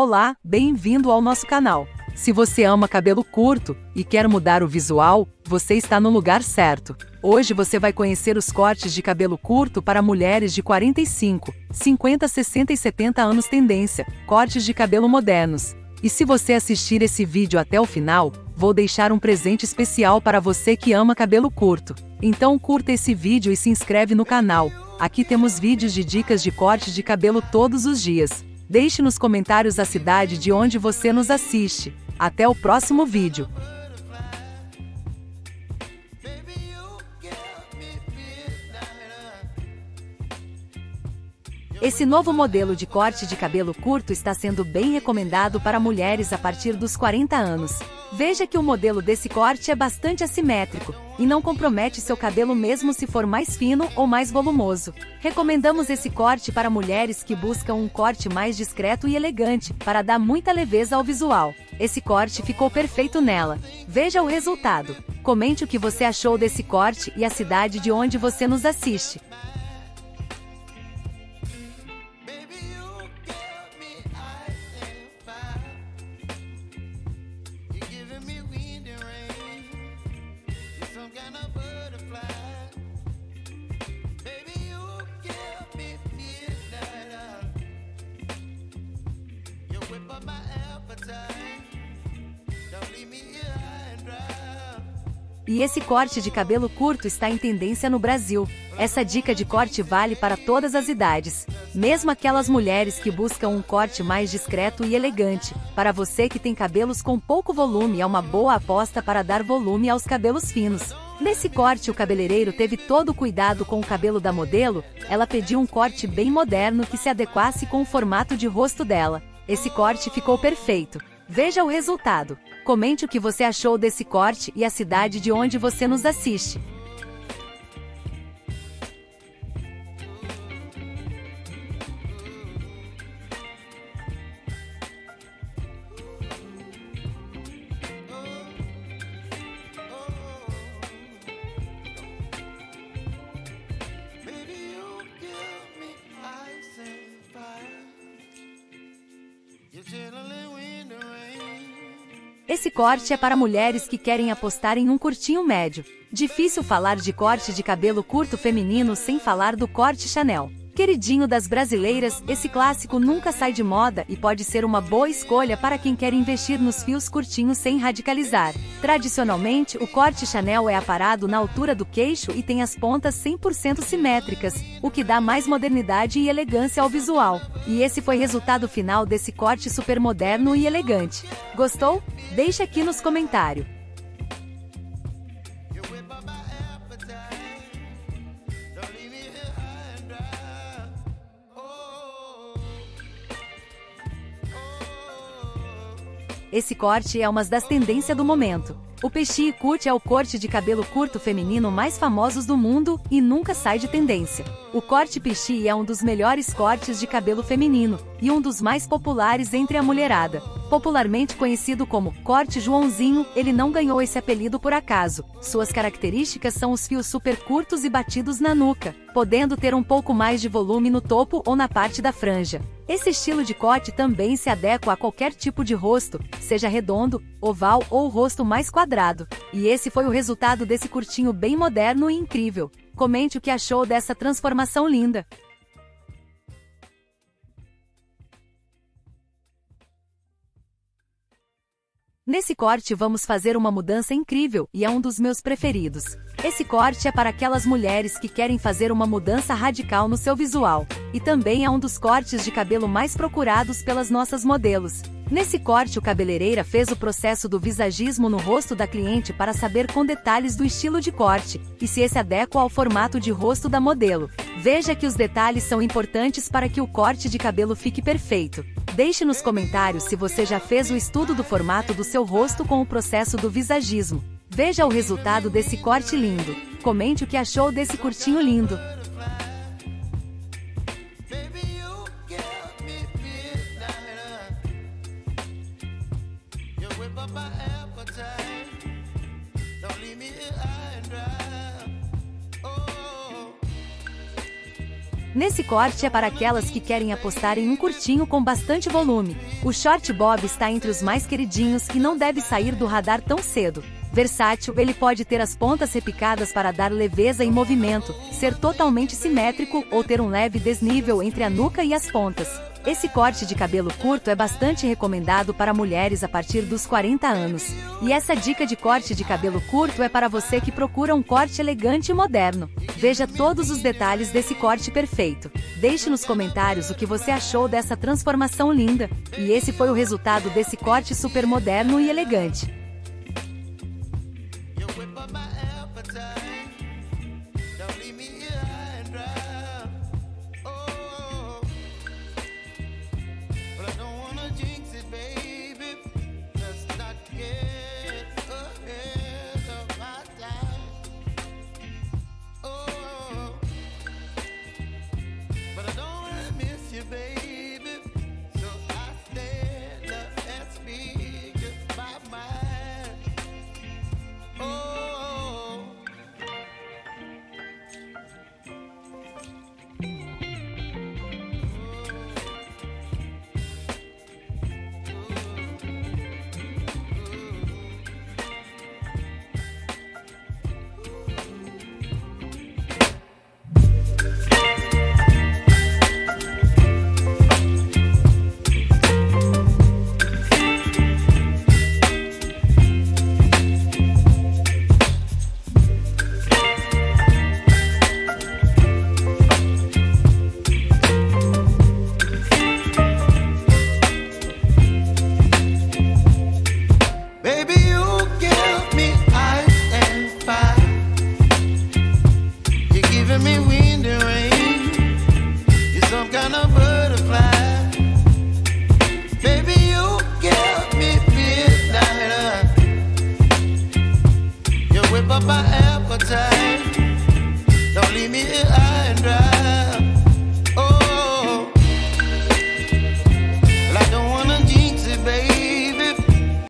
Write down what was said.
Olá, bem-vindo ao nosso canal. Se você ama cabelo curto e quer mudar o visual, você está no lugar certo. Hoje você vai conhecer os cortes de cabelo curto para mulheres de 45, 50, 60 e 70 anos tendência, cortes de cabelo modernos. E se você assistir esse vídeo até o final, vou deixar um presente especial para você que ama cabelo curto. Então curta esse vídeo e se inscreve no canal. Aqui temos vídeos de dicas de corte de cabelo todos os dias. Deixe nos comentários a cidade de onde você nos assiste. Até o próximo vídeo. Esse novo modelo de corte de cabelo curto está sendo bem recomendado para mulheres a partir dos 40 anos. Veja que o modelo desse corte é bastante assimétrico e não compromete seu cabelo mesmo se for mais fino ou mais volumoso. Recomendamos esse corte para mulheres que buscam um corte mais discreto e elegante, para dar muita leveza ao visual. Esse corte ficou perfeito nela. Veja o resultado. Comente o que você achou desse corte e a cidade de onde você nos assiste. E esse corte de cabelo curto está em tendência no Brasil. Essa dica de corte vale para todas as idades, mesmo aquelas mulheres que buscam um corte mais discreto e elegante. Para você que tem cabelos com pouco volume, é uma boa aposta para dar volume aos cabelos finos. Nesse corte, o cabeleireiro teve todo o cuidado com o cabelo da modelo, ela pediu um corte bem moderno que se adequasse com o formato de rosto dela. Esse corte ficou perfeito. Veja o resultado. Comente o que você achou desse corte e a cidade de onde você nos assiste. Esse corte é para mulheres que querem apostar em um curtinho médio. Difícil falar de corte de cabelo curto feminino sem falar do corte Chanel. Queridinho das brasileiras, esse clássico nunca sai de moda e pode ser uma boa escolha para quem quer investir nos fios curtinhos sem radicalizar. Tradicionalmente, o corte Chanel é aparado na altura do queixo e tem as pontas 100% simétricas, o que dá mais modernidade e elegância ao visual. E esse foi o resultado final desse corte super moderno e elegante. Gostou? Deixe aqui nos comentários. Esse corte é uma das tendências do momento. O peixe cut é o corte de cabelo curto feminino mais famosos do mundo e nunca sai de tendência. O corte peixe é um dos melhores cortes de cabelo feminino e um dos mais populares entre a mulherada. Popularmente conhecido como corte Joãozinho, ele não ganhou esse apelido por acaso. Suas características são os fios super curtos e batidos na nuca, podendo ter um pouco mais de volume no topo ou na parte da franja. Esse estilo de cote também se adequa a qualquer tipo de rosto, seja redondo, oval ou rosto mais quadrado. E esse foi o resultado desse curtinho bem moderno e incrível. Comente o que achou dessa transformação linda. Nesse corte vamos fazer uma mudança incrível e é um dos meus preferidos. Esse corte é para aquelas mulheres que querem fazer uma mudança radical no seu visual. E também é um dos cortes de cabelo mais procurados pelas nossas modelos. Nesse corte o cabeleireira fez o processo do visagismo no rosto da cliente para saber com detalhes do estilo de corte e se esse adequa ao formato de rosto da modelo. Veja que os detalhes são importantes para que o corte de cabelo fique perfeito. Deixe nos comentários se você já fez o estudo do formato do seu rosto com o processo do visagismo. Veja o resultado desse corte lindo. Comente o que achou desse curtinho lindo. Nesse corte é para aquelas que querem apostar em um curtinho com bastante volume. O short bob está entre os mais queridinhos e não deve sair do radar tão cedo. Versátil, ele pode ter as pontas repicadas para dar leveza e movimento, ser totalmente simétrico ou ter um leve desnível entre a nuca e as pontas. Esse corte de cabelo curto é bastante recomendado para mulheres a partir dos 40 anos. E essa dica de corte de cabelo curto é para você que procura um corte elegante e moderno. Veja todos os detalhes desse corte perfeito. Deixe nos comentários o que você achou dessa transformação linda. E esse foi o resultado desse corte super moderno e elegante. baby. my appetite.